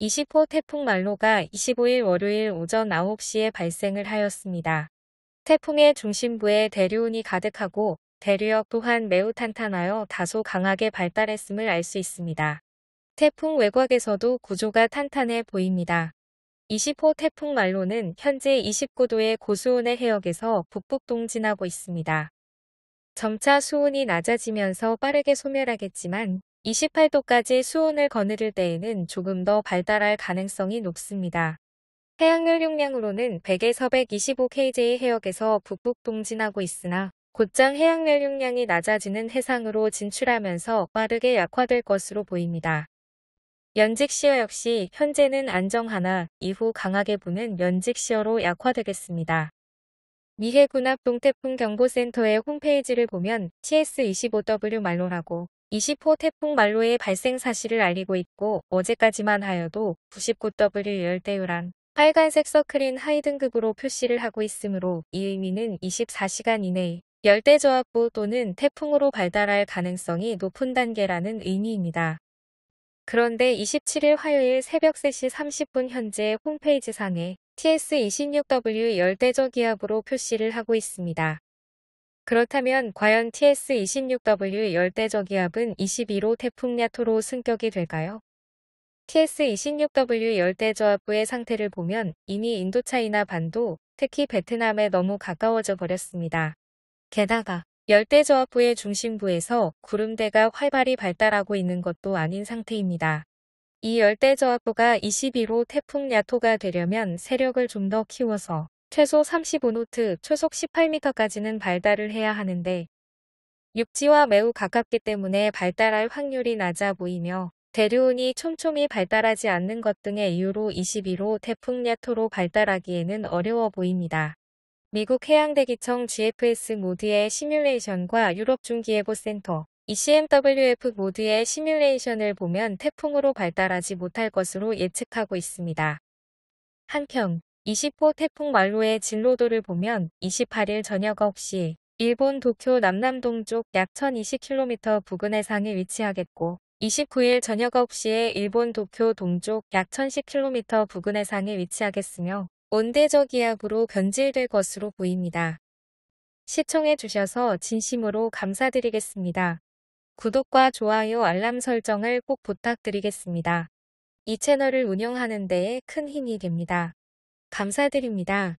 20호 태풍 말로가 25일 월요일 오전 9시에 발생을 하였습니다. 태풍의 중심부에 대류운이 가득하고 대류역 또한 매우 탄탄하여 다소 강하게 발달했음을 알 수 있습니다. 태풍 외곽에서도 구조가 탄탄해 보입니다. 20호 태풍 말로는 현재 29도의 고수온의 해역에서 북북 동진하고 있습니다. 점차 수온이 낮아지면서 빠르게 소멸하겠지만 28도까지 수온을 거느릴 때에는 조금 더 발달할 가능성이 높습니다. 해양열 용량으로는 100에서 125kj 해역에서 북북동진하고 있으나 곧장 해양열 용량이 낮아지는 해상으로 진출하면서 빠르게 약화될 것으로 보입니다. 연직shear 역시 현재는 안정하나 이후 강하게 부는 연직shear로 약화되겠습니다. 미해군 합동태풍경보센터의 홈페이지를 보면 TS25W 말로라고 20호 태풍 말로의 발생 사실을 알리고 있고 어제까지만 하여도 99W 열대요란 빨간색 서클인 high 등급으로 표시를 하고 있으므로 이 의미는 24시간 이내에 열대저압부 또는 태풍으로 발달할 가능성이 높은 단계라는 의미입니다. 그런데 27일 화요일 새벽 3시 30분 현재 홈페이지 상에 TS26W 열대저 기압으로 표시를 하고 있습니다. 그렇다면 과연 TS26W 열대저 기압은 21호 태풍 야토로 승격이 될까요? TS26W 열대저압부의 상태를 보면 이미 인도차이나 반도, 특히 베트남에 너무 가까워져 버렸습니다. 게다가 열대저압부의 중심부에서 구름대가 활발히 발달하고 있는 것도 아닌 상태입니다. 이 열대저압부가 21호 태풍 냐토가 되려면 세력을 좀 더 키워서 최소 35노트, 초속 18m까지는 발달을 해야 하는데 육지와 매우 가깝기 때문에 발달할 확률이 낮아 보이며 대류운이 촘촘히 발달하지 않는 것 등의 이유로 21호 태풍 냐토로 발달하기에는 어려워 보입니다. 미국 해양대기청 GFS 모델의 시뮬레이션과 유럽 중기예보센터 ECMWF 모델의 시뮬레이션을 보면 태풍으로 발달하지 못할 것으로 예측하고 있습니다. 한편 20호 태풍 말로의 진로도를 보면 28일 저녁 9시 일본 도쿄 남남동쪽 약 1020km 부근 해상에 위치하겠고 29일 저녁 9시에 일본 도쿄 동쪽 약 1010km 부근 해상에 위치하겠으며 온대적 기압으로 변질될 것으로 보입니다. 시청해 주셔서 진심으로 감사드리겠습니다. 구독과 좋아요 알람 설정을 꼭 부탁드리겠습니다. 이 채널을 운영하는 데에 큰 힘이 됩니다. 감사드립니다.